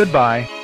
Goodbye.